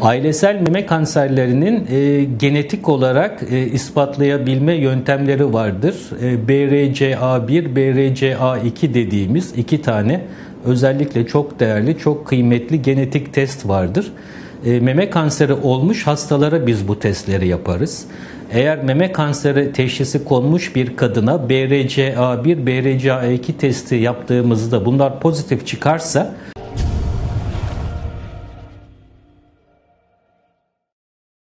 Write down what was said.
Ailesel meme kanserlerinin e, genetik olarak e, ispatlayabilme yöntemleri vardır. E, BRCA1, BRCA2 dediğimiz iki tane özellikle çok değerli, çok kıymetli genetik test vardır. E, meme kanseri olmuş hastalara biz bu testleri yaparız. Eğer meme kanseri teşhisi konmuş bir kadına BRCA1, BRCA2 testi yaptığımızda bunlar pozitif çıkarsa